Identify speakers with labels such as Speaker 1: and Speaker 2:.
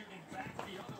Speaker 1: shooting back the other